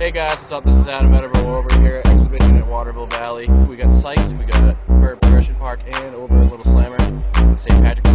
Hey guys, what's up? This is Adam Edinburgh. We're over here at exhibition at Waterville Valley. We got Sykes, we got Bird Progression Park, and over at Little Slammer. St. Patrick's